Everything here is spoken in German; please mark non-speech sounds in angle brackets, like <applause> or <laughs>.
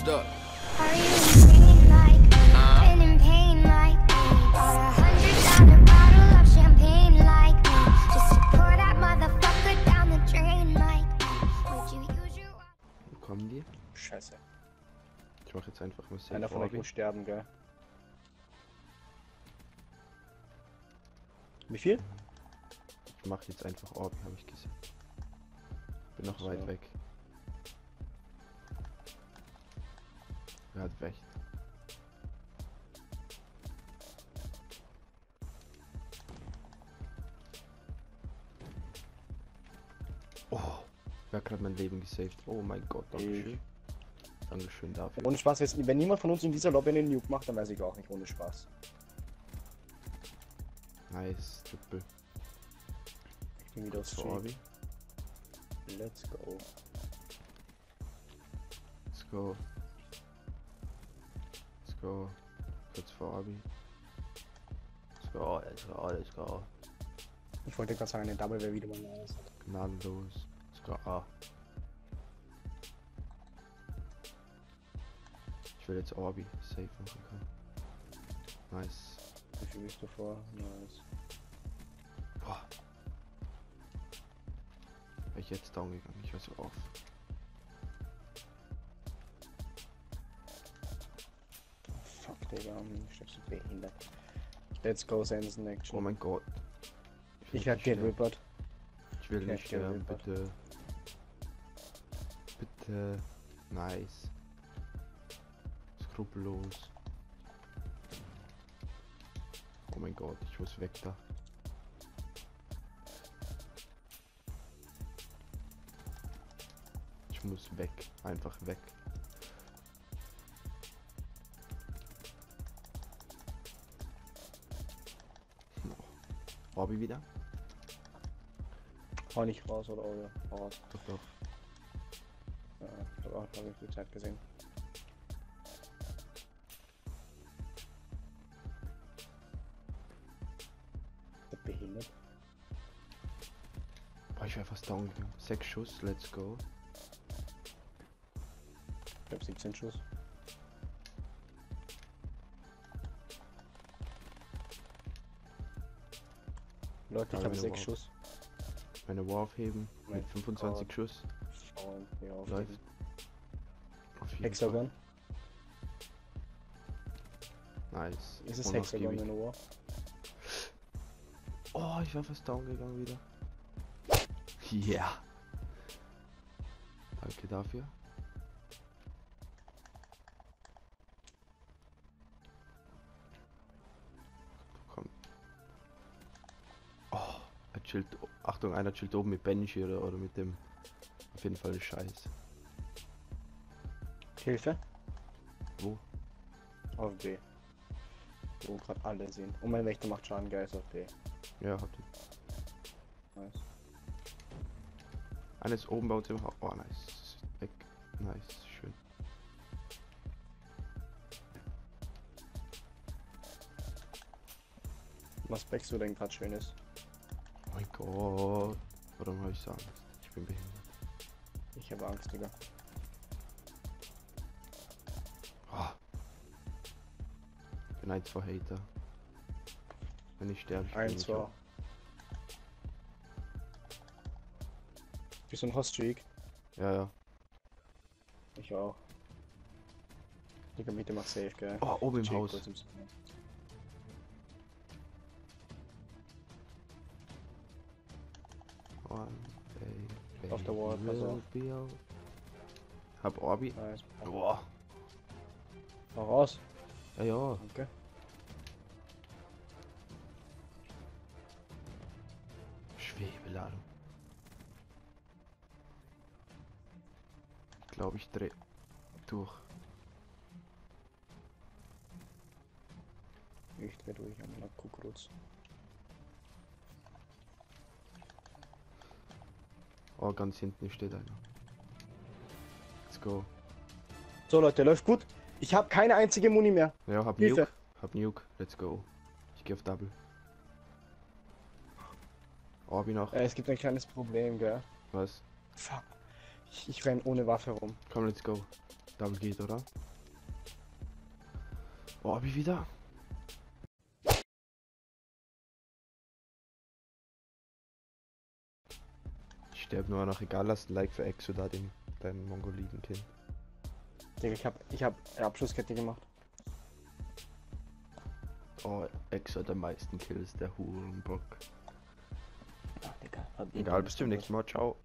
Stop. Are you in pain like me? Been in pain like me? Bought a hundred dollar bottle of champagne like me? Just to pour that motherfucker down the drain like me? Would you use your Wo kommen die? Scheiße. Ich mache jetzt einfach mal safe Einer von euch muss sterben, gell? Wie viel? Ich mache jetzt einfach Orbi, habe ich gesehen. Bin noch So. weit weg. Hat recht. Oh, wer hat gerade mein Leben gesaved? Oh mein Gott, Dankeschön. Dankeschön dafür. Ohne Spaß, jetzt- wenn niemand von uns in dieser Lobby einen Nuke macht, dann weiß ich auch nicht, ohne Spaß. Nice, Triple. Ich bin wieder Stream. Orbi. Let's go. Let's go. Let's go. Kurz vor Abi. Let's go, let's go, let's go. Ich wollte gerade sagen, eine Double wäre wieder mal nice. Gnadenlos. Let's go. Ah. Ich will jetzt Orbi safe machen können. Nice. Wie viel bist du vor? Nice. Boah. Wäre ich jetzt down gegangen? Ich so auf. Digga, ich bin so behindert. Let's go, Sensen Action. Oh mein Gott. ich werd nicht sterben. gerippert. Ich will nicht ich werd sterben, bitte. Bitte. Nice. Skrupellos. Oh mein Gott, ich muss weg da. Ich muss weg, einfach weg. Hobby wieder? Hau nicht raus oder oh ja, raus. Doch, doch. Ja, ich hab auch ich die Zeit gesehen. Der behindert. Boah, ich wäre fast down. Sechs Schuss, let's go. Ich hab 17 Schuss. Leute, ich habe wir 6 wow. Schuss. Meine War aufheben Mein mit 25 Gott. Schuss. Auf. Läuft. Hexagon. Fall. Nice. Ist es. Hexagon in der War? Oh, ich war fast down gegangen wieder. <laughs> Ja. Danke dafür. Chillt. Achtung, einer chillt oben mit Benji oder, oder mit dem. Auf jeden Fall Scheiß. Hilfe. Wo? Auf B. Wo gerade alle sind. Und mein Wächter macht Schaden, Geist auf B. Ja, hat ihn. Nice. Eines oben baut im Haus. Oh, nice. Weg. Nice, schön. Was backst du denn gerade Schönes? Oh mein Gott. Warum habe ich so Angst? Ich bin behindert. Ich habe Angst, Digga. Oh. Bin ein, zwei Hater. Wenn ich sterbe, ich mich war. um. Bist du ein Hoststreak? Ja, ja. Ich auch. Digga, Mitte macht safe, gell? Oh, oben im Haus. One day, Auf der Wall, pass auf. Hab Orbi. Nice. Boah. Hau raus. Ja, ja. Danke. Schwebeladung. Ich glaube, ich dreh durch. Ich dreh durch an meiner Kuckrutz. Oh, ganz hinten steht einer. Let's go. So Leute, läuft gut. Ich habe keine einzige Muni mehr. Ja, hab Hilfe. Nuke. Hab Nuke. Let's go. Ich geh auf Double. Orbi noch. Äh, es gibt ein kleines Problem, gell? Was? Fuck. Ich, ich renn ohne Waffe rum. Komm, let's go. Double geht, oder? Oh, Abi wieder. Sterbe nur noch, egal, lasst ein Like für Exo da, den kleinen Mongoliden-Kind. Digga, ich hab, ich hab Abschlusskette gemacht. Oh, Exo hat am meisten Kills, der Hurenbock. Ah, Digga. Egal, bis zum nächsten Mal, ciao.